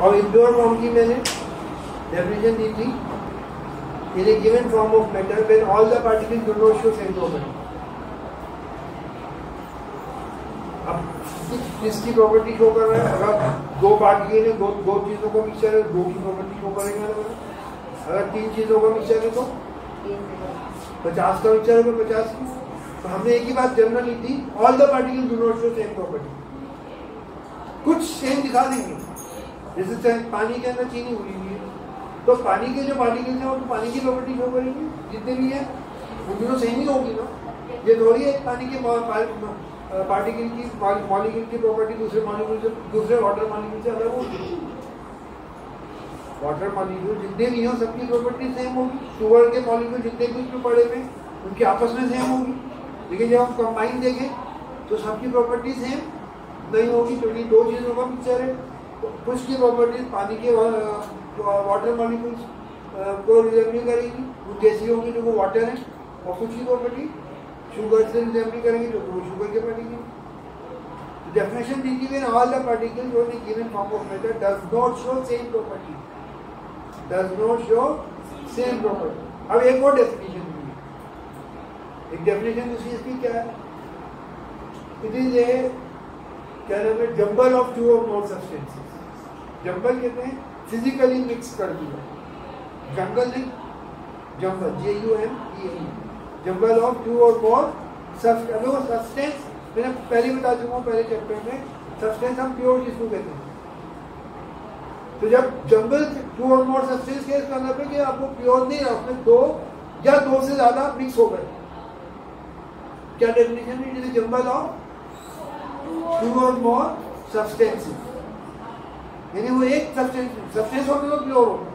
और impure form की मैंने डेफिनेशन दी थी। in a given form of matter when all the particles do not show property. अब किसकी प्रॉपर्टी शो कर रहा है? अगर दो पार्टिकल है, दो दो चीज़ों का मिक्सचर है, दो की प्रॉपर्टी शो करेंगे अलग अगर तीन चीज़ों का मिक्सचर है तो? पचास का मिक्सचर है तो पचास की। तो हमने एक ही बात जनरल ली थी all the particle do not show same property कुछ सेम दिखा देंगे। जैसे पानी के अंदर चीनी हुई हुई है। तो पानी के जो पार्टिकल्स हैं, वो तो पानी की प्रॉपर्टी शो करेंगे। जितने भी हैं उनकी तो सेम ही होगी ना। ये थोड़ी है पानी के पार्टिकल की मॉलिक्यूल की प्रॉपर्टी दूसरे मॉलिक्यूल से दूसरे वाटर मॉलिक्यूल से अलग होगी वाटर मॉलिक्यूल जितने भी हों, सबकी प्रॉपर्टी सेम होगी। शुगर के मॉलिक्यूल जितने भी उसमें पड़े हुए उनकी आपस में सेम होगी। लेकिन जब हम कंबाइन देखें तो सबकी प्रॉपर्टी सेम नहीं होगी, क्योंकि दो चीज़ों का पिक्चर है। तो कुछ की प्रॉपर्टी पानी के वाटर मॉलिक्यूल्स को रिजेंबल करेगी। वो जैसी होंगी जो वो वाटर है, और कुछ की प्रॉपर्टी शुगर से रिजेंबल करेंगी तो वो शुगर के particle definition is given all the particles on a given form of matter does not show same property. Does not show same property. अब एक और डेफिनेशन दी एक डेफिनेशन दूसरी इसकी क्या है? इट इज़ ए क्या नाम है? Jumble of two or more substances jumble कहते हैं फिजिकली मिक्स कर दिया। जंगल नहीं, जंगल J U M E jungle of two or more substance मैंने पहले बता चुका हूँ, पहले चैप्टर में सब्सटेंस हम प्योर जिसको कहते हैं। तो जब जंगल टू और मोर सब्सटेंस के इसका मतलब कि आपको प्योर नहीं रहा उसमें दो या दो से ज़्यादा मिक्स हो गए। क्या डेफिनेशन है? जंगल of two or more substances यानी वो एक सब्सटेंस होते तो प्योर होगा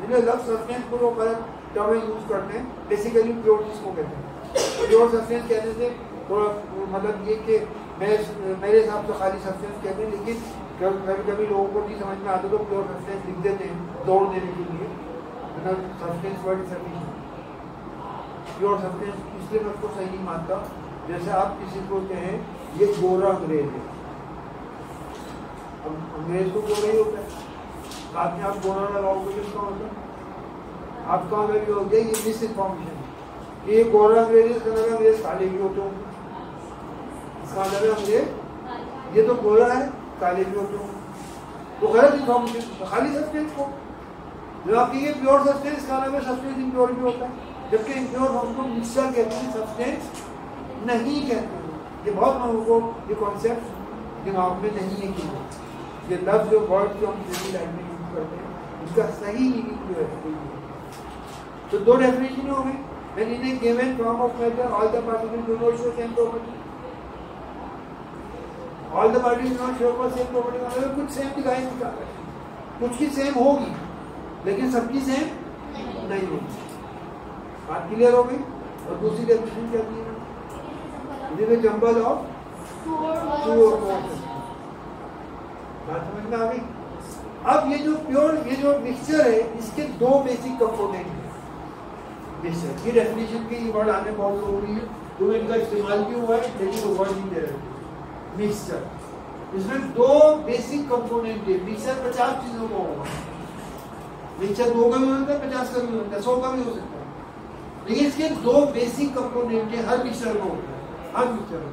यानी अलग सब्सटेंस को वो गलत टर्म यूज़ करते हैं। बेसिकली प्योर जिसको कहते हैं। प्योर सब्सटेंस कहने से थोड़ा मतलब ये कि मैं, मेरे हिसाब से खाली सब्सटेंस कहते हैं, लेकिन कभी कभी लोगों को नहीं समझ में आता तो प्योर सब्सटेंस लिख देते हैं दौड़ देने के लिए। मतलब substance word sufficient pure substance इसलिए मैं उसको सही नहीं मानता, जैसे आप किसी को कहें, ये गोरा अंग्रेज़ है। अंग्रेज़ तो गोरा ही होता है? आप तो अगर ये हो? गया, ये मिस इन्फॉर्मेशन ये गोरा अंग्रेज़ मतलब अंग्रेज़ काले भी होते होंगे। इसका मतलब अंग्रेज़ ये तो गोरा है, काले भी होते होंगे। वो गलत इन्फॉर्मेशन खाली सब्सटेंस को। जो आपकी ये प्योर का है सब्सटेंस इम्प्योर भी होता है। जबकि इम्प्योर हमको कहते हैं सब्सटेंस नहीं कहते ये बहुत लोगों को ये कॉन्सेप्ट दिमाग में नहीं है कि ये लफ्ज जो वर्ड जो हम लाइफ में यूज़ करते हैं उसका सही मीनिंग जो है तो दो डेफिनेशन हो गई when in a given form of matter all the particles do not show same property. All the particles do not show for same property मतलब कुछ सेम दिखाई नहीं कुछ की सेम होगी लेकिन सबकी सेम नहीं होगी। बात क्लियर हो गई? और दूसरी डेफिनेशन क्या दी है? जंबल ऑफ़ टू और बात समझ में आ गई। अब ये जो प्योर ये जो मिक्सचर है, इसके दो बेसिक कंपोनेंट हैं। मिक्सचर ये डेफिनेशन के ये वर्ड आने बहुत ज़रूरी है तो इनका इस्तेमाल भी हुआ है, लेकिन वो वर्ड नहीं दे रहे। मिक्सचर इसमें दो बेसिक कंपोनेंट है। मिक्सचर पचास चीज़ों का होगा। मिक्सचर दो का भी हो सकता है, पचास का भी हो सकता है, सौ का भी हो सकता है। लेकिन इसके दो बेसिक कंपोनेंट है, हर मिक्सचर में होता है। हर मिक्सचर में।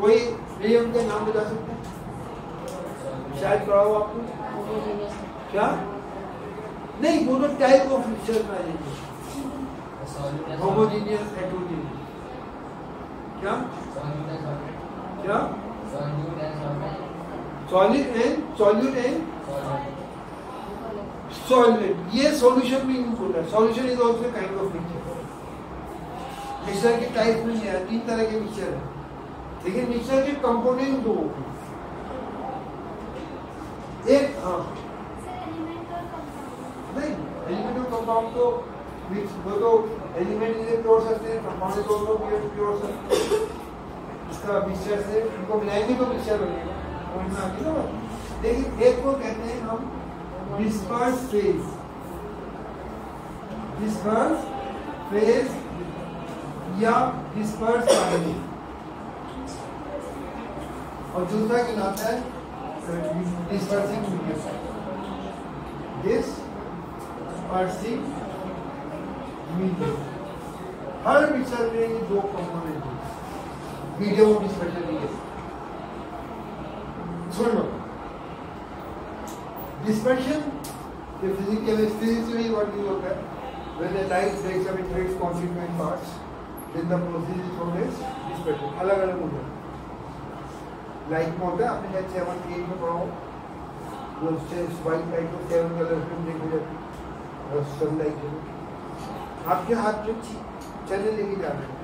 कोई नहीं उनके नाम बता सकते हैं? शायद पढ़ा हो आपको। क्या? नहीं तो type of mixture homogeneous heterogeneous क्या? क्या? Solid and solute and solvent ये सॉल्यूशन में यूज़ होता है। Solution is also kind of mixture mixture के टाइप में है, तीन तरह के मिक्सचर है। लेकिन मिक्सचर के कंपोनेंट दो। एक हाँ। नहीं एलिमेंट और कंपाउंड तो मिक्स वो तो एलिमेंट इसे प्योर सकते हैं कंपाउंड प्योर प्योर सकते हैं इसका मिक्सचर से इनको मिलाएँगे तो मिक्सचर बनेगा। समझ में आती ना देखिए एक को कहते हैं हम डिस्पर्स फ़ेज़ डिस्पर्स फ़ेज़ या डिस्पर्स और दूसरा कहलाता है? Dispersing medium. Dispersing medium. हर मिक्सर में ये दो कंपोनेंट है मीडियम ऑफ़ डिस्पर्शन है सुन लो डिस्पर्शन ये फिजिक्स केमिस्ट्री से ही वर्क होता है when the light breaks up into its constituent parts then the process is known as dispersion अलग अलग हो जाता है लाइट में होता है आपने शायद सेवन एट में पढ़ा हो वो वाइट लाइट को सेवन कलर में देखी जाती है और सनलाइट में आपके हाथ में चने लेके जा रहे हैं।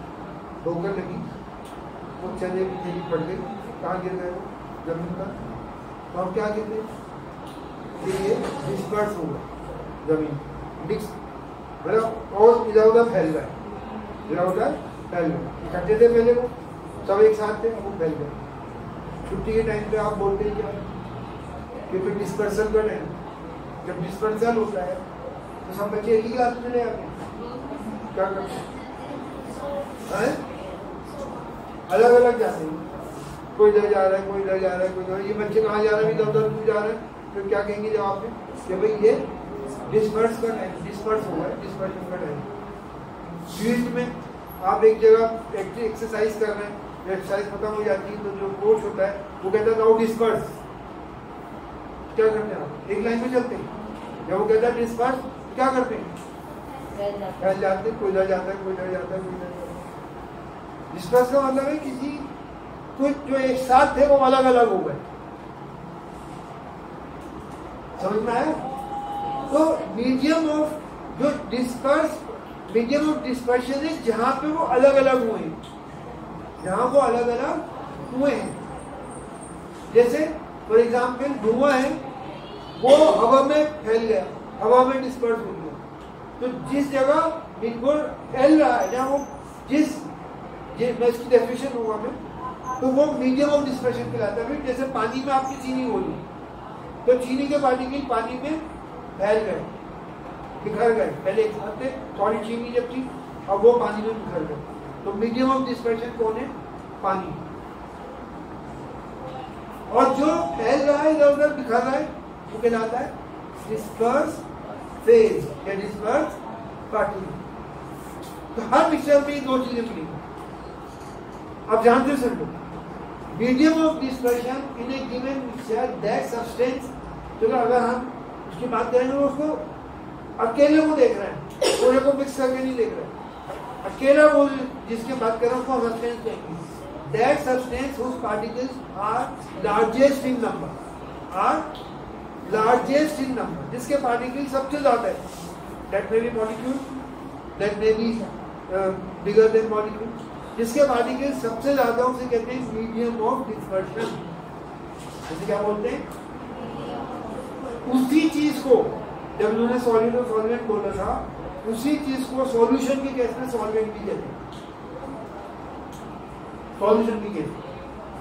ठोकर लगी। वो चने की थैली पड़ गई। कहाँ गिर गए वो? ज़मीन पर। तो हम क्या गिर गए? ये डिस्पर्स होगा ज़मीन। मिक्स मतलब और इधर उधर फैल रहा है इधर उधर फैल रहा है इकट्ठे थे पहले वो। सब एक साथ थे वो फैल गए। छुट्टी के टाइम पे आप बोलते हैं क्या क्योंकि डिस्पर्सल का टाइम जब डिस्पर्सल होता है तो सब बच्चे एक ही क्लास में चले आते क्या करते हैं? अलग अलग जाते हैं। कोई इधर जा रहा है, कोई इधर जा रहा है, कोई इधर ये बच्चे कहाँ जा रहे हैं? इधर उधर क्यों जा रहे हैं। फिर क्या कहेंगे जवाब में? कि भाई ये डिस्पर्स का टाइम डिस्पर्स है डिस्पर्शन का टाइम फ़ील्ड में आप एक जगह एक्सरसाइज कर रहे हैं। एक्सरसाइज खत्म हो जाती है तो जो कोच होता है वो कहता है नाउ डिस्पर्स क्या करते हैं एक लाइन में चलते हैं। जब वो कहता है डिस्पर्स क्या करते हैं? फैल जाते हैं। कोई इधर जाता है कोई इधर जाता है कोई इधर जाता है। डिस्पर्स का मतलब है किसी कुछ जो एक साथ थे वो अलग अलग हो गए। समझ में आया? तो मीडियम ऑफ़ जो डिस्पर्स मीडियम ऑफ़ डिस्पर्शन है जहाँ पे वो अलग अलग हुए। जहाँ वो अलग अलग हुए हैं। जैसे फॉर एग्ज़ाम्पल धुआँ है, वो हवा में फैल गया, हवा में डिस्पर्स हो गया। तो जिस जगह बिल्कुल फैल रहा है, जहाँ वो जिस इसकी डेफिनेशन हुआ मैं तो वो मीडियम ऑफ़ डिस्पर्शन कहलाता है। जैसे पानी में आपकी चीनी होली तो चीनी के पानी पार्टिकल पानी में फैल गए, बिखर गए। पहले एक थोड़ी चीनी जब थी, अब वो पानी में बिखर गए। तो मीडियम ऑफ़ डिस्पर्शन कौन है? पानी। और जो फैल रहा है, इधर उधर बिखर रहा है, वो कहलाता है डिस्पर्स फ़ेज़ या डिस्पर्स पार्टिकल तो हर मिक्सचर में दो चीज़ें मिलेंगी अब ध्यान से सुन लो। Medium of dispersion in a given mixture that substance चलो अगर हम उसकी बात करेंगे उसको, अकेले को देख रहे हैं। पूरे को मिक्स करके नहीं देख रहे। अकेला वो जिसके बात कर रहे हैं that substance whose particles are largest in number are largest in number जिसके पार्टिकल सबसे ज़्यादा है। That may be molecule that may be bigger than molecule जिसके पार्टिकल सबसे ज़्यादा उसे कहते हैं मीडियम ऑफ़ डिस्पर्शन जैसे क्या बोलते हैं? उसी चीज़ को, जब उन्होंने सॉलिड और सॉल्वेंट बोला था, उसी चीज़ को सॉल्यूशन के केस में सॉल्वेंट भी कहते हैं। सॉल्यूशन की केस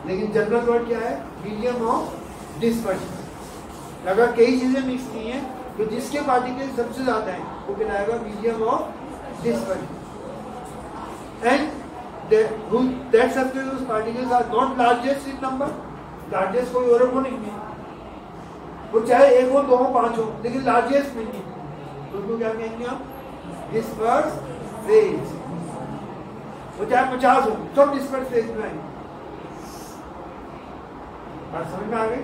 लेकिन जनरल वर्ड क्या है? मीडियम ऑफ़ डिस्पर्शन अगर कई चीज़ें मिक्स की हैं तो जिसके पार्टिकल सबसे ज़्यादा है, वो कहलाएगा medium of dispersion and particles are not largest in number, largest कोई और को नहीं है। वो चाहे एक हो, दो हो, पाँच हो, लेकिन लार्जेस्ट नहीं है। तो उसको क्या कहेंगे आप? डिस्पर्स फ़ेज़ वो चाहे पचास हो सब डिस्पर्स फ़ेज़ में बात समझ में आ गई?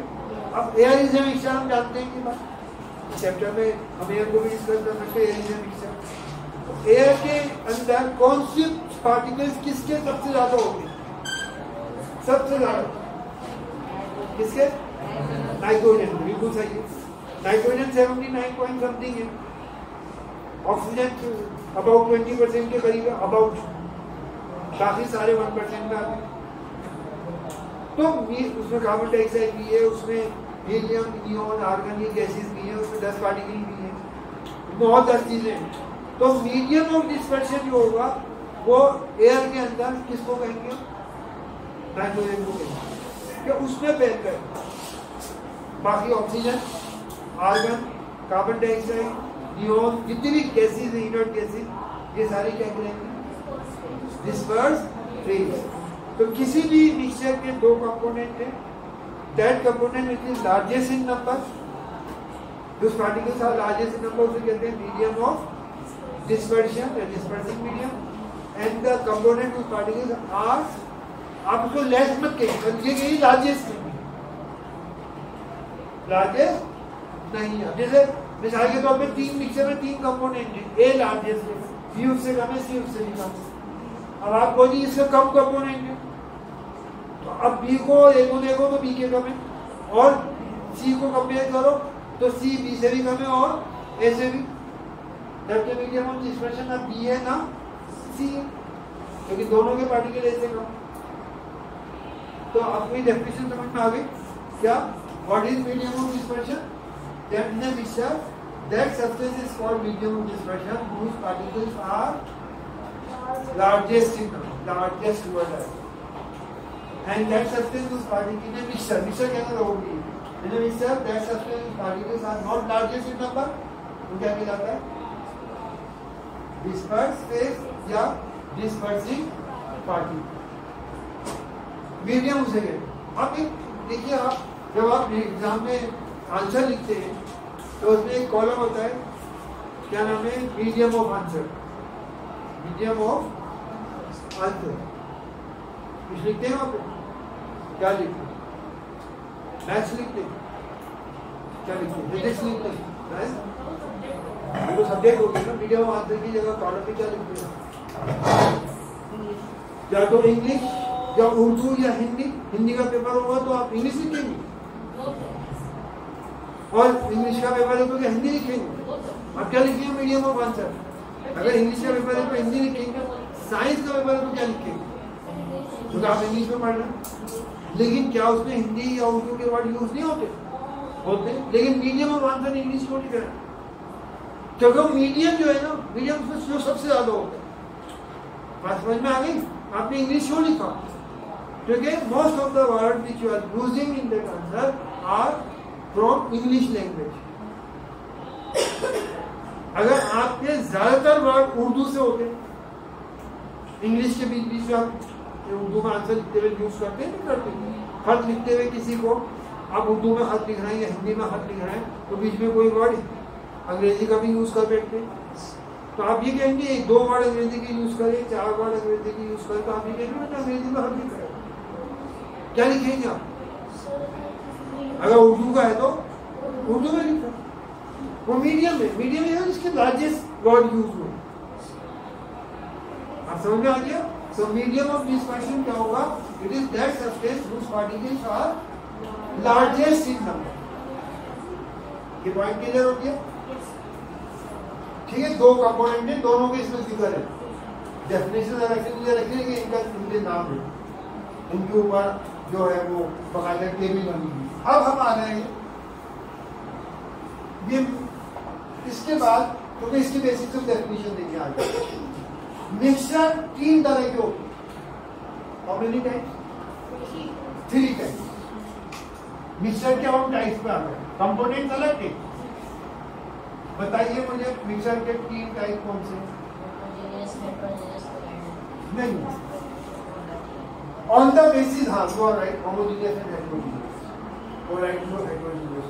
अब एयर इज़ ए मिक्सचर हम जानते हैं कि बात? चैप्टर में हम एयर को भी डिस्कस कर सकते हैं। Air is a mixture air के अंदर कौन सी पार्टिकल्स किसके सबसे ज़्यादा होंगे? सबसे ज़्यादा किसके? नाइट्रोजन बिल्कुल सही। है nitrogen seventy nine point something है। ऑक्सीजन अबाउट ट्वेंटी परसेंट के करीब अबाउट काफ़ी सारे वन परसेंट में आते तो उसमें कार्बन डाइऑक्साइड भी है, उसमें हीलियम नियोन आर्गन ये गैसेस भी है, उसमें दस पार्टिकल भी है। बहुत दस चीज़ें तो मीडियम ऑफ़ डिस्पर्शन जो होगा, वो एयर के अंदर किसको कहेंगे? नाइट्रोजन को कहेंगे। कि उसमें फैल गए बाकी oxygen argon carbon dioxide neon जितनी भी गैसेज इनर्ट गैसेज ये सारी क्या करेंगे? तो किसी भी मिक्सचर के दो कंपोनेंट है। That component is is largest in number this particles are largest in number उसे कहते हैं मीडियम ऑफ़ डिस्पर्शन या dispersing medium and the component of particles are आप लेस मत कहिए कि ये लार्जेस्ट है। लार्जेस्ट नहीं है। जैसे मिसाल के तौर पर तीन मिक्सचर में तीन कंपोनेंट है। ए लार्जेस्ट है। सी उससे कम है सी उससे भी कम है। अब आप बोलिए इससे कम कंपोनेंट है तो अब बी को ए को देखो तो बी के कम है। और सी को कंपेयर करो तो सी बी से भी कम है और ए से भी। जबकि मीडियम ऑफ़ डिस्पर्शन ना बी है ना सी है। क्योंकि दोनों के पार्टिकल ऐसे कम। तो अपनी डेफिनेशन समझ में आ गई? क्या? What is medium of dispersion that in a mixture that substance is called medium of dispersion whose particles are largest largest वर्डर and कह सकते उस पार्टी की भी मिक्सर मिक्सर कह रहे होगी मैंने भी सर कह सकते उस पार्टी के साथ नॉट लार्जेस्ट इन नंबर वो क्या कहा है? डिस्पर्स फेस या डिस्पर्सिंग पार्टी मीडियम उसे कहते अब एक, देखिए आप, जब आप एग्ज़ाम में आंसर लिखते हैं तो उसमें एक कॉलम होता है। क्या नाम है? Medium of answer medium of answer कुछ लिखते हैं वहाँ पे। क्या लिखते हैं? मैथ्स लिखते हैं। क्या लिखते हैं? फिजिक्स लिखते हैं। तो सब्जेक्ट हो गया ना। मीडियम ऑफ़ आंसर की जगह कॉलम में क्या लिखते हैं? या तो इंग्लिश या उर्दू, या हिंदी। हिंदी का पेपर होगा तो आप इंग्लिश लिखेंगे। और इंग्लिश का पेपर है तो हिंदी लिखेंगे। आप क्या लिखिए मीडियम ऑफ़ आंसर अगर इंग्लिश का पेपर है तो हिंदी लिखेंगे। साइंस का पेपर है तो क्या लिखेंगे? तो आप इंग्लिश में पढ़ रहे हैं। लेकिन क्या उसमें हिंदी या उर्दू के वर्ड यूज़ नहीं होते? होते। लेकिन मीडियम ऑफ़ आंसर इंग्लिश को नहीं करना क्योंकि मीडियम जो है ना मीडियम जो सबसे ज़्यादा होता बात समझ में आ गई? आपने इंग्लिश क्यों लिखा? क्योंकि most of the word which you are using in that answer are from English language अगर आपके ज़्यादातर वर्ड उर्दू से होते इंग्लिश के बीच बीच में आप उर्दू में आंसर लिखते हुए यूज़ करते नहीं करते खत लिखते हुए किसी को आप उर्दू में खत लिख रहे हैं या हिंदी में खत लिख रहे हैं तो बीच में कोई वर्ड अंग्रेज़ी का भी यूज़ कर बैठते तो आप ये कहेंगे दो वर्ड अंग्रेज़ी के यूज़ करें चार वर्ड अंग्रेज़ी के यूज़ करें तो आप ये कहेंगे अंग्रेज़ी में खत लिख रहे क्या लिखेंगे आप? अगर उर्दू का है तो उर्दू में लिखो। वो मीडियम है मीडियम है इसके लार्जेस्ट वर्ड यूज़ हो आप समझ में आ गया? सो मीडियम ऑफ़ डिस्पर्शन क्या होगा? It is that substance whose particles are largest in number ये पॉइंट क्लियर हो गया? ठीक है दो कंपोनेंट है दोनों के इसमें ज़िक्र है। डेफिनेशन रखने रखने इनका इनके नाम है। इनके ऊपर जो है वो बकायदा टेबल बनी हुई अब हम आ रहे हैं। ये इसके बाद क्योंकि इसकी बेसिक ऑफ़ डेफिनेशन देखिए आगे। मिक्सचर तीन तरह के होते how many types three types mixture के हम टाइप्स पे आ गए कंपोनेंट अलग थे बताइए मुझे मिक्सचर के तीन टाइप कौन से नहीं। On the basis हाँ you are right? Homogeneous and heterogeneous or right no heterogeneous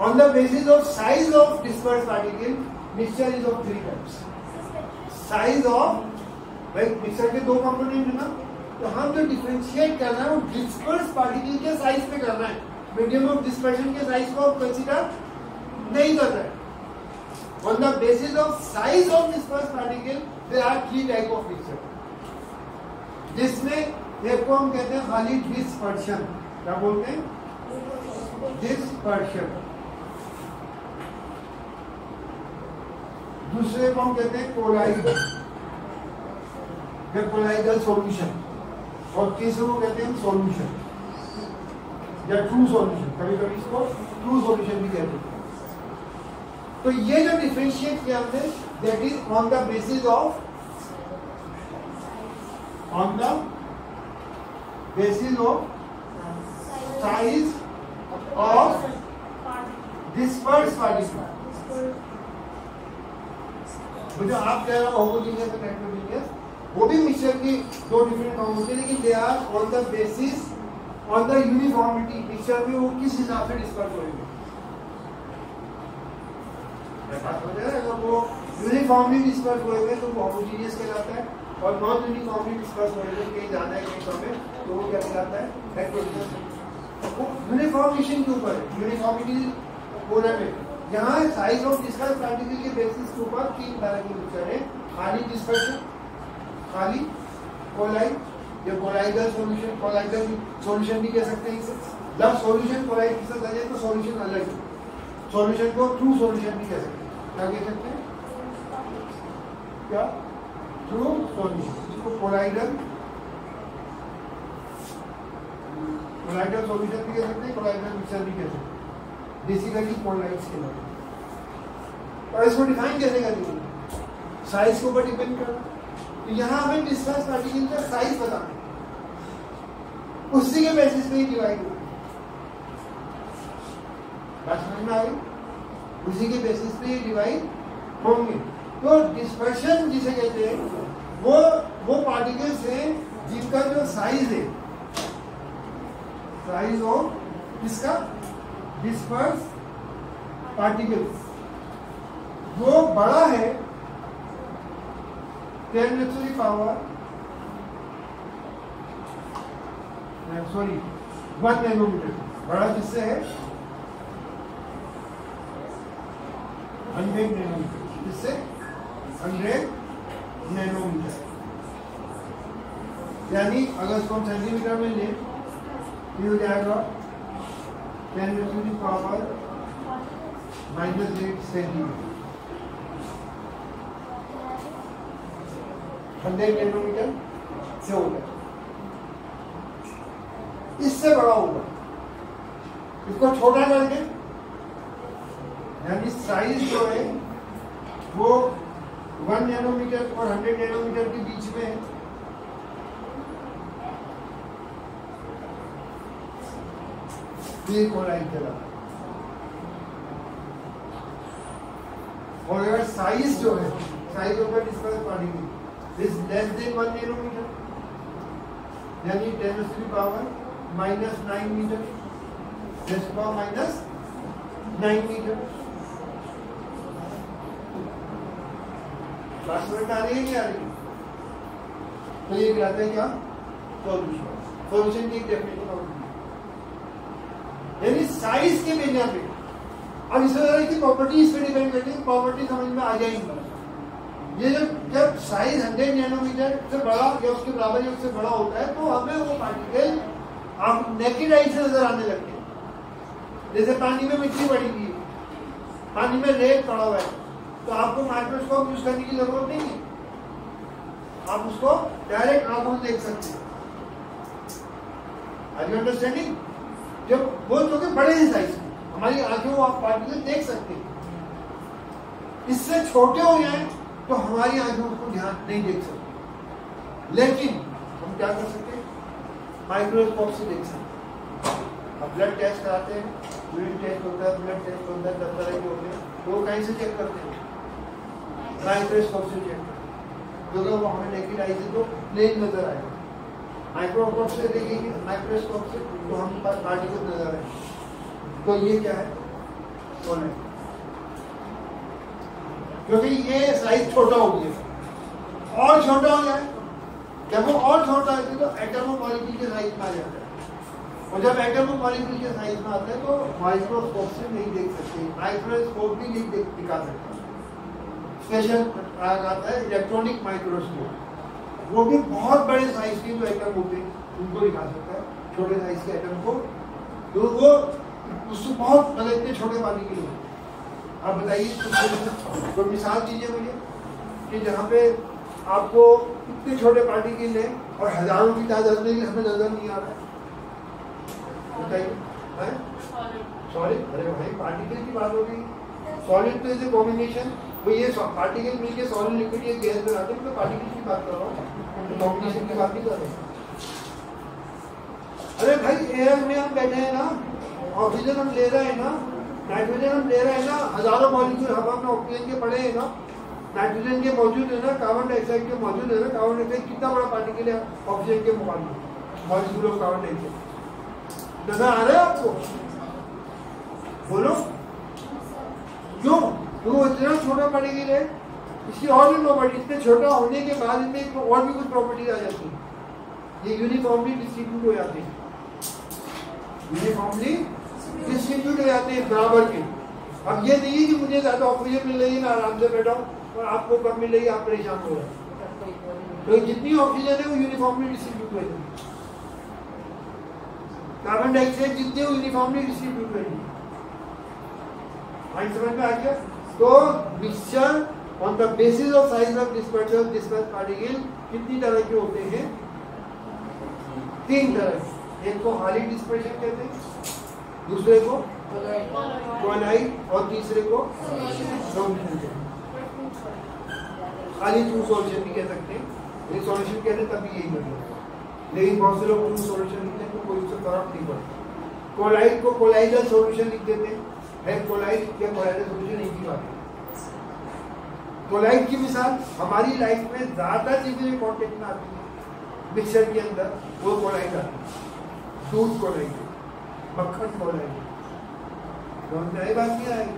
on the basis of size of dispersed particle, mixture is of three types. Size of, भाई मिक्सर के दो component है ना? तो हम जो डिफरेंशिएट कर रहे हैं, वो डिस्पर्स पार्टिकल के साइज़ पे कर रहे हैं। मीडियम ऑफ़ डिस्पर्शन के साइज़ को कंसीडर नहीं कर रहे। On the basis of size of disperse particle there are three type of mixer जिसमें एक को हम कहते हैं खाली डिस्पर्शन क्या बोलते हैं? डिस्पर्शन दूसरे को हम कहते हैं कोलाइड या कोलाइडल सॉल्यूशन और तीसरे को कहते हैं सॉल्यूशन या ट्रू सॉल्यूशन कभी कभी इसको ट्रू सॉल्यूशन भी कहते हैं। तो ये जो डिफ्रेंशिएट किया हमने that is on the basis of on the basis of size of dispersed particle. जो आप कह रहे हो वो भी मिक्सचर की दो डिफरेंट फॉर्म होते हैं, लेकिन they are on the basis on the uniformity mixture में वो किस हिसाब से डिस्पर्स होंगे? अगर वो यूनिफॉर्मली डिस्पर्स होएँगे तो वो होमोजीनियस कहलाता है, और नॉन यूनिफॉर्मली डिस्पर्स होएँगे कहीं जाना है, कहीं कम है तो वो क्या कहलाता है? हेट्रोजीनियस वो यूनिफॉर्मेशन के ऊपर यूनिफॉर्मिटी बोला में यहाँ साइज़ ऑफ़ डिस्पर्स पार्टिकल के बेसिस के ऊपर तीन तरह के मिक्सचर है। खाली डिस्पर्शन खाली कोलाइड या कोलाइडल सॉल्यूशन कोलाइडल सॉल्यूशन भी कह सकते हैं इसे। जब सॉल्यूशन कोलाइड के साथ आ जाए तो सॉल्यूशन अलग है। सॉल्यूशन को ट्रू सॉल्यूशन भी कह सकते हैं। क्या कह सकते हैं? क्या? ट्रू सॉल्यूशन जिसको कोलाइडल कोलाइडल सॉल्यूशन भी कह सकते हैं कोलाइडल मिक्सर भी कह सकते हैं। बेसिकली कोलाइड्स के नाम और इसको डिफाइन कैसे करेंगे साइज़ के ऊपर डिपेंड करना। तो यहाँ हमें डिस्टेंस पार्टिकल का साइज़ बताना उसी के बेसिस पे ही डिवाइड होगा बात समझ में आ गई उसी के बेसिस पे डिवाइड होंगे। तो डिस्पर्शन जिसे कहते हैं, वो वो पार्टिकल्स हैं जिनका जो साइज़ है। साइज़ ऑफ़ इसका डिस्पर्स पार्टिकल्स वो बड़ा है ten to power sorry one nanometre बड़ा किससे है? हंड्रेड नैनोमीटर किससे? हंड्रेड नैनोमीटर यानी अगर इसको हम सेंटीमीटर में लें हो जाएगा ten to the power minus eight centimetre hundred nanometre से होगा। इससे बड़ा होगा। इसको छोटा करके यानी साइज़ जो है, वो वन नैनोमीटर और हंड्रेड नैनोमीटर के बीच में है। और अगर साइज़ जो है साइज़ ऊपर discuss particle is less than one यानी ten power minus nine metre power minus nine metre बात समझ आ रही है नहीं आ रही तो ये कहते हैं क्या? सॉल्यूशन सॉल्यूशन की डेफिनेशन साइज़ के बिना पे। अब ज़्यादा की प्रॉपर्टी इस पे डिपेंड करती है प्रॉपर्टी समझ में आ जाएगी। ये जब जब साइज़ हंड्रेड नैनोमीटर से बड़ा या उसके बराबर या उससे बड़ा होता है तो हमें वो पार्टिकल आप नेकेड आई से नज़र आने लगते हैं। जैसे पानी में मिट्टी पड़ी हुई है, पानी में रेत पड़ा हुआ है तो आपको माइक्रोस्कोप यूज़ करने की ज़रूरत नहीं है। आप उसको डायरेक्ट आँखों देख सकते हैं। आर यू अंडरस्टैंडिंग जब वो जो कि बड़े हैं। साइज़ में हमारी आँखें आप पार्टिकल देख सकते हैं। इससे छोटे हो जाए तो हमारी आँखें उसको ध्यान नहीं देख सकती। लेकिन हम क्या कर सकते हैं? माइक्रोस्कोप से देख सकते हैं। ब्लड टेस्ट कराते हैं यूरिन टेस्ट होता है ब्लड टेस्ट होता है, दस तरह के होते हैं, वो कहीं से चेक करते हैं। माइक्रोस्कोप से चेक करते हैं। क्योंकि वो हमें नेकेड आई से तो प्लेन नज़र आएगा माइक्रोस्कोप से देखेंगे माइक्रोस्कोप से तो हम पार्टिकल नज़र आए तो ये क्या है? सोने क्योंकि ये साइज़ छोटा हो गया। और छोटा हो। जाए जब वो और छोटा है तो एटम मॉलिक्यूल के साइज़ में आ जाता है। और जब एटम मॉलिक्यूल के साइज़ में आता है तो माइक्रोस्कोप से नहीं देख सकते। माइक्रोस्कोप भी नहीं दिखा सकते। स्पेशल आता है इलेक्ट्रॉनिक माइक्रोस्कोप वो भी बहुत बड़े साइज़ के जो आइटम होते हैं, उनको दिखा सकता है, छोटे साइज़ के आइटम को। तो वो उससे बहुत मतलब इतने छोटे पानी के लिए। आप बताइए कोई मिसाल दीजिए मुझे कि जहाँ पे आपको इतने छोटे पार्टी के लिए और हज़ारों की तादाद में हमें नज़र नहीं आ रहा है। बताइए सॉलिड अरे भाई पार्टिकल की बात हो गई। सॉलिड तो इज़ ए कॉम्बिनेशन वो ये पार्टिकल मिलके सॉलिड लिक्विड ये गैस बनाते हैं तो पार्टिकल की बात कर रहा हूँ। कॉम्बिनेशन की बात नहीं कर रहा अरे भाई एयर में हम बैठे हैं ना ऑक्सीजन हम ले रहे हैं ना नाइट्रोजन हम ले रहे हैं ना, हज़ारों मॉलिक्यूल हवा में ऑक्सीजन के पड़े हैं ना नाइट्रोजन के मौजूद है ना कार्बन डाइऑक्साइड के मौजूद है ना कार्बन डाइऑक्साइड कितना बड़ा पार्टिकल है ऑक्सीजन के मुकाबले मॉलिक्यूल ऑफ़ कार्बन डाइऑक्साइड नज़र आ रहा है आपको? बोलो। क्यों? क्यों इतना छोटा पार्टिकल है इसकी और भी प्रॉपर्टी इतने छोटा होने के बाद इनमें और भी कुछ प्रॉपर्टी आ जाती है। ये यूनिफॉर्मली डिस्ट्रीब्यूट हो जाते हैं। यूनिफॉर्मली डिस्ट्रीब्यूट हो जाते हैं, बराबर के। अब ये नहीं है कि मुझे ज़्यादा ऑक्सीजन मिल रही है, मैं आराम से बैठा हूँ, और आपको कम मिल रही है, आप परेशान हो रहे हैं। तो जितनी ऑक्सीजन है, वो यूनिफॉर्मली डिस्ट्रीब्यूट हो जाती कार्बन डाइऑक्साइड जितने वो यूनिफॉर्मली डिस्ट्रीब्यूट हो जाती है। समझ में आ गया। तो mixture on the basis of size of dispersal disperse particle कितनी तरह के होते हैं? तीन तरह एक को हाली डिस्पर्शन कहते हैं, दूसरे को क्वालाइट और तीसरे को खाली टू सॉल्यूशन भी कह सकते हैं। सॉल्यूशन कहते हैं, तभी यही मतलब लेकिन बहुत से लोग टू सॉल्यूशन लिखते हैं तो कोई उससे फ़र्क नहीं पड़ता। कोलाइट को कोलाइडल सॉल्यूशन लिख देते है। कोलाइट या कोलाइडल सॉल्यूशन एक ही बात है? कोलाइट की मिसाल, हमारी लाइफ में ज़्यादा चीज़ें कॉन्टेक्ट में आती है। मिक्सर के अंदर वो कोलाइट आती है। दूध कोलाइट मक्खन नई बात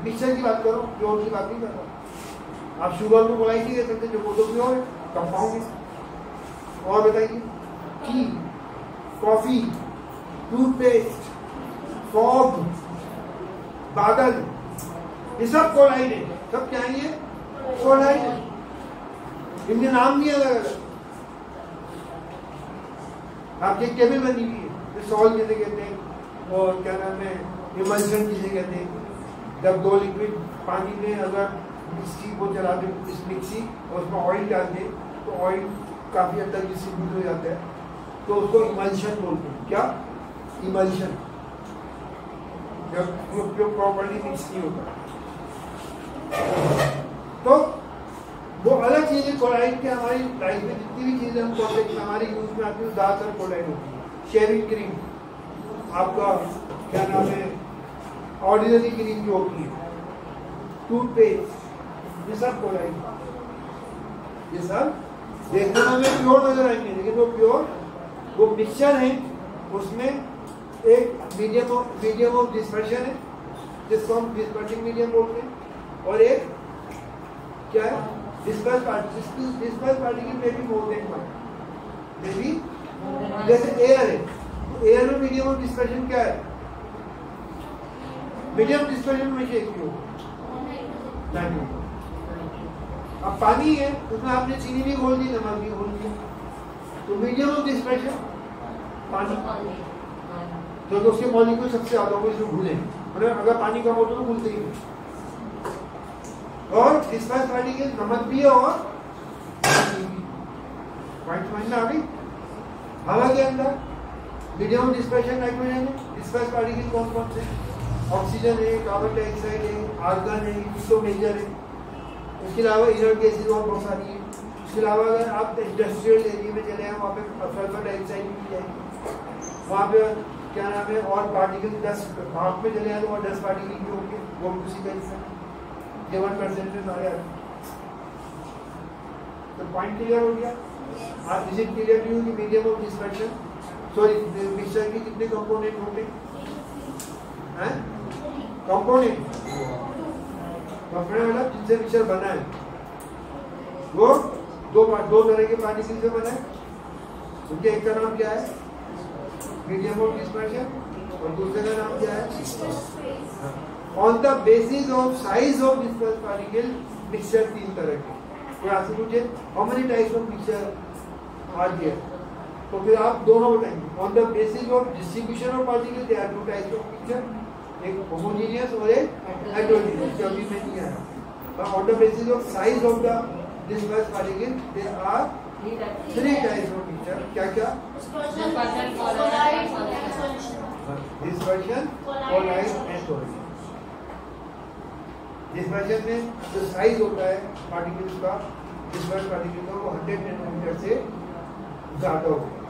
मिक्सर की बात करो प्योर की बात नहीं कर। रहा आप शुगर को कोलाइट नहीं सकते, जो वो तो प्योर कंपाउंड और बताइए टी कॉफ़ी टूथपेस्ट फॉग बादल, ये सब कोलाइड है सब क्या है इनके नाम भी अलग अलग आपकी टेबल बनी हुई है। सॉल्ट जिसे कहते हैं, और क्या नाम है इमल्सन जिसे कहते हैं। जब दो लिक्विड पानी में अगर मिक्सी को चला दे इस मिक्सी और उसमें ऑयल डाल दे तो ऑयल काफ़ी हद तक डिस्ट्रीब्यूट हो जाता है। तो उसको इमल्शन बोलते हैं। क्या? इमल्शन जब प्रॉपरली मिक्स नहीं होता। तो वो अलग चीज़ है कोलाइड के हमारी लाइफ में जितनी भी चीज़ें हम कॉन्टेक्ट में हमारी यूज़ में आती है ज़्यादातर कोलाइड होती है। शेविंग क्रीम आपका क्या नाम है ऑर्डिनरी क्रीम जो होती है टूथपेस्ट ये सब कोलाइड ये सब देखने में प्योर नज़र आएँगे, लेकिन वो प्योर वो मिक्सचर है, उसमें एक medium of medium of dispersion है, जिसको हम डिस्पर्सिंग मीडियम बोलते हैं, और एक क्या है? डिस्पर्स पार्टी डिस्पर्स पार्टिकल में भी more than one may be जैसे एयर है तो एयर में मीडियम ऑफ़ डिस्पर्शन क्या है? मीडियम डिस्पर्शन में एक ही होगा अब पानी है उसमें आपने चीनी भी घोल दी नमक भी घोल दिया। तो मीडियम ऑफ़ डिस्पर्शन पानी। तो, तो उसके मॉलिक्यूल सबसे ज़्यादा होंगे इसमें घुले मतलब अगर पानी कम हो तो घुलते ही नहीं और इस बार डिस्पर्स पार्टिकल नमक भी है और पॉइंट समझ में हवा के अंदर मीडियम डिस्पर्शन नाइट्रोजन है डिस्पर्स पार्टिकल कौन कौन से? ऑक्सीजन है कार्बन डाइऑक्साइड है आर्गन है, इसको मेजर है। उसके अलावा इनर गैसेज और बहुत सारी है। उसके अलावा अगर आप इंडस्ट्रियल एरिया में चले हैं वहाँ पे सल्फ़र डाइऑक्साइड भी जाएगी। वहाँ पे क्या नाम है? और पार्टिकल दस भाग में चले हैं तो वहाँ दस पार्टिकल भी होंगे। वो भी उसी का हिस्सा है वन परसेंटेज आ गया। तो पॉइंट क्लियर हो गया? आप इज़ क्लियर टू कि medium of dispersion sorry mixture के कितने कंपोनेंट होंगे? हैं? कंपोनेंट कंपोनेंट मतलब जिनसे मिक्सचर बना है। वो दो दो तरह के पानी से बना है। उनके एक का नाम क्या है? मीडियम ऑफ़ डिस्पर्शन और दूसरे का नाम क्या है। On the basis of size of disperse particle mixture तीन तरह के आपसे पूछे how many types of mixture are there तो फिर आप दोनों बताएँगे। On the basis of distribution of particle there two types of mixture एक होमोजेनियस और एक हेटेरोजेनियस जो अभी मैं किया है on the basis of size of the disperse particle there are three types of mixture क्या क्या dispersion colloid and solution dispersion colloid and solution dispersion में जो साइज़ होता है पार्टिकल्स का डिस्पर्स पार्टिकल का वो 100 नैनोमीटर से ज़्यादा होता है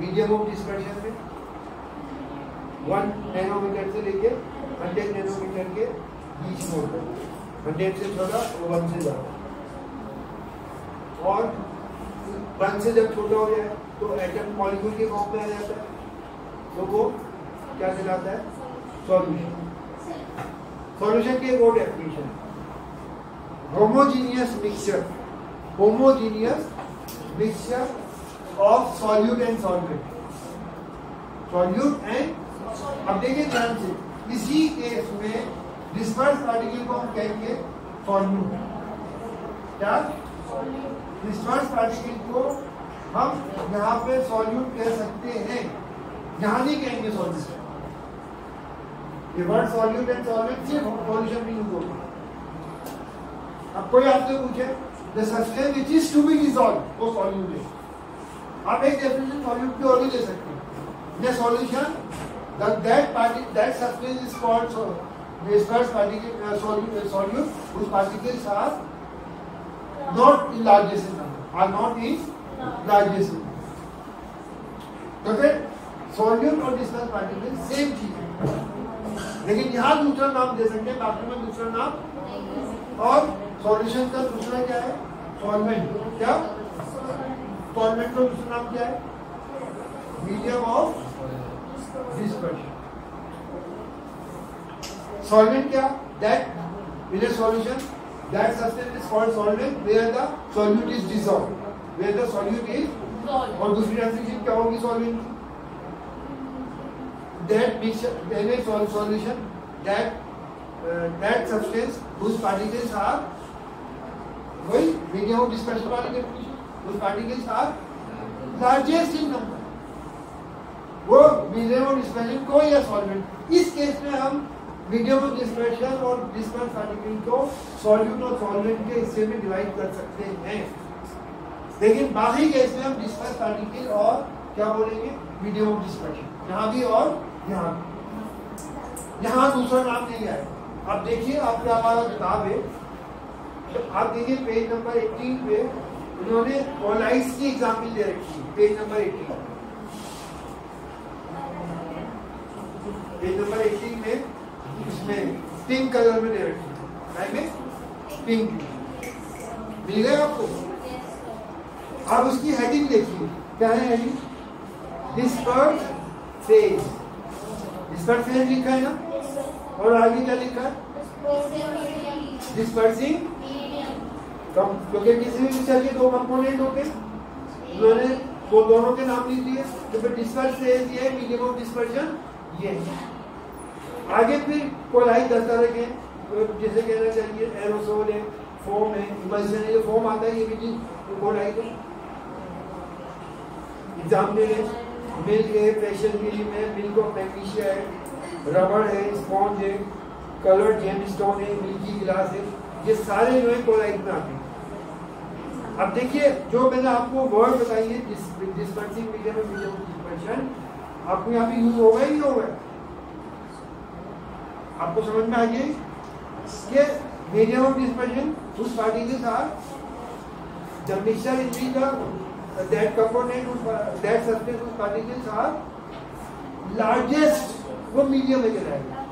मीडियम ऑफ़ डिस्पर्शन में वन नैनोमीटर से लेके 100 नैनोमीटर के बीच में होता है। हंड्रेड से छोटा और वन से ज़्यादा। और वन से जब छोटा हो जाए तो एटम मॉलिक्यूल के फॉर्म में आ जाता है। तो वो क्या कहलाता है? सॉल्यूशन सॉल्यूशन की एक और definition homogeneous mixture homogeneous mixture of solute and solvent solute and अब देखिए ध्यान से। इसी केस में डिस्पर्स पार्टिकल को हम कहेंगे सॉल्यूट क्या? डिस्पर्स पार्टिकल को हम यहाँ पे सॉल्यूट कह सकते हैं। यहाँ नहीं कहेंगे सॉल्यूट ये वर्ड सॉल्यूट एंड सॉल्वेंट सिर्फ़ सॉल्यूशन भी यूज़ होगा अब कोई आपसे पूछे the substance which is to be dissolve वो सॉल्यूट है आप एक डेफिनेशन सॉल्यूट की और भी दे सकते हैं the solution party that substance is called so dispersed particle uh, solute, uh, solute whose particles are not in largest number are not in largest number तो फिर सॉल्यूट और डिस्पर्स पार्टिकल सेम चीज़ है लेकिन यहाँ दूसरा नाम दे सकते हैं बाथरूम में दूसरा नाम? और सोल्यूशन का दूसरा क्या है? सॉल्वेंट क्या? सॉल्वेंट का दूसरा नाम क्या है? मीडियम ऑफ़ डिस्पर्शन सॉल्वेंट क्या? That with a solution that substance is called solvent where the solute is dissolve where the solute is और दूसरी ट्रांसलेशन क्या होगी सॉल्वेंट की That mixture, in a solution, that uh, that substance whose particles are वही medium of dispersion वाली definition, whose particles are largest in number. वो medium of dispersion को या सॉल्वेंट इस केस में हम मीडियम ऑफ़ डिस्पर्शन और डिस्पर्स पार्टिकल को सॉल्यूट और सॉल्वेंट के हिस्से में डिवाइड कर सकते हैं। लेकिन बाकी केस में हम डिस्पर्स पार्टिकल और क्या बोलेंगे? मीडियम ऑफ़ डिस्पर्शन यहाँ भी और यहाँ। यहाँ दूसरा नाम नहीं आया आप देखिए, आपका हमारा किताब है। तो आप देखिए, पेज नंबर 18 पे उन्होंने कोलाइस की एग्ज़ाम्पल दे रखी है। पेज नंबर 18 पेज नंबर 18 में इसमें पिंक कलर में दे रखी है। में पिंक मिल गए आपको? आप उसकी हेडिंग देखिए। क्या है हेडिंग फ़ेज़ डिस्पर्स फ़ेज़ लिखा है ना? और आगे क्या लिखा है? डिस्पर्सिंग कम क्योंकि किसी भी विषय के दो कंपोनेंट होते हैं। उन्होंने वो दोनों के नाम लिख दिए। तो फिर डिस्पर्स ये मीडियम ऑफ़ डिस्पर्शन ये आगे फिर कोलाई दस तरह के तो जैसे कहना चाहिए एरोसोल है फोम है इमल्सन है जो फोम आता है, ये भी चीज़ कोलाई को एग्ज़ाम है। मिल्क है प्रेशर क्रीम है मिल्क ऑफ़ मैग्नीशिया है। रबड़ है, स्पॉन्ज है कलर्ड जेम स्टोन है, मिल्की गिलास है। ये सारे जो है कोलाइट में आते हैं अब देखिए, जो मैंने आपको वर्ड बताई है डिस्पर्सिंग मीडियम मीडियम डिस्पर्शन आपको यहाँ पे यूज़ होगा ही नहीं होगा। आपको समझ में आ गई कि मीडियम ऑफ़ डिस्पर्शन उस are the mixture in which the that component whose that substance whose particles are largest, वो मीडियम में चलाएगा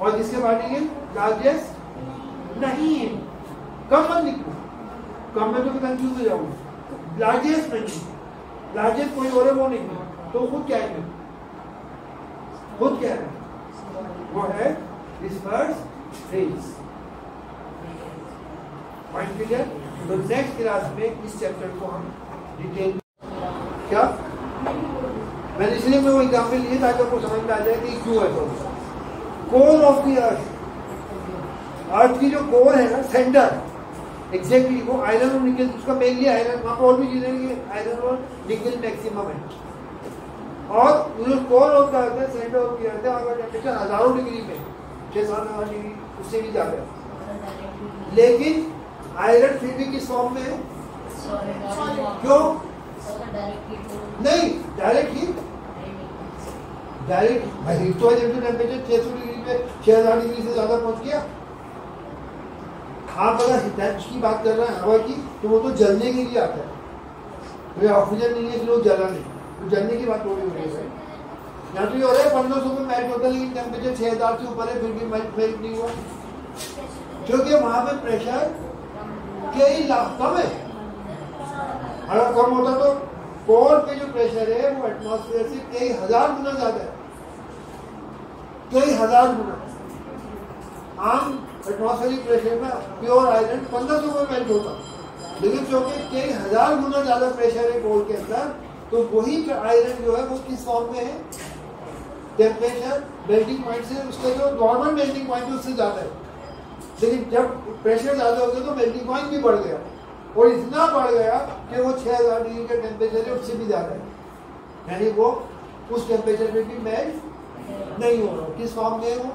और जिसके पार्टिकल लार्जेस्ट नहीं है। कम मत लिखो। कम में तो मैं कंफ्यूज हो जाऊँगा। लार्जेस्ट नहीं। लार्जेस्ट कोई और है, वो नहीं तो खुद क्या है? खुद क्या है? वो है डिस्पर्स फ़ेज़ पॉइंट क्लियर तो नेक्स्ट क्लास में इस चैप्टर को हम डिटेल क्या? मैंने इसलिए मैं वो एग्ज़ाम्पल लिए ताकि आपको समझ में आ जाए कि क्यों है तो। Core of the earth earth की जो कोर है ना सेंटर एग्जैक्टली वो आयरन और निकल उसका मेनली आयरन वहाँ पर और भी चीज़ें आयरन और निकल मैक्सिमम है। और जो कोर ऑफ़ द अर्थ है सेंटर ऑफ़ अर्थ है अगर टेम्परेचर हज़ारों डिग्री में छः सात हज़ार डिग्री उससे भी ज़्यादा लेकिन आयरन फिर भी किस फॉर्म में है क्यों? नहीं डायरेक्ट हीट डायरेक्ट हीट तो जब टेम्परेचर छह सौ डिग्री पे छह हज़ार डिग्री से ज़्यादा पहुँच गया। आप अगर हिटैच की बात कर रहे हैं हवा की तो वो तो जलने के लिए आता है। तो ऑक्सीजन नहीं है इसलिए वो जला नहीं। तो जलने की बात हो रही है यहाँ तो ये हो रहा है पंद्रह सौ में मैच होता है लेकिन टेम्परेचर छह हज़ार से ऊपर है फिर भी मैच मेल्ट नहीं हुआ। क्योंकि वहाँ पे प्रेशर कई लाख कम है। अगर कम होता तो कोर पे जो प्रेशर है, वो एटमॉस्फेयर से कई हज़ार गुना ज़्यादा है। कई हज़ार गुना। आम एटमॉस्फेरिक प्रेशर में प्योर आयरन पंद्रह सौ में मेल्ट होता। लेकिन क्योंकि कई हज़ार गुना ज़्यादा प्रेशर है कोर के अंदर तो वही आयरन जो है वो किस फॉर्म में है? टेम्परेचर मेल्टिंग पॉइंट से उसका जो नॉर्मल मेल्टिंग पॉइंट है, उससे ज़्यादा है। लेकिन जब प्रेशर ज़्यादा हो गया तो मेल्टिंग पॉइंट भी बढ़ गया। और इतना बढ़ गया कि वो छः हज़ार डिग्री का टेम्परेचर है उससे भी ज़्यादा है। यानी वो उस टेम्परेचर में भी मेल्ट नहीं हो रहा किस फॉर्म में है वो?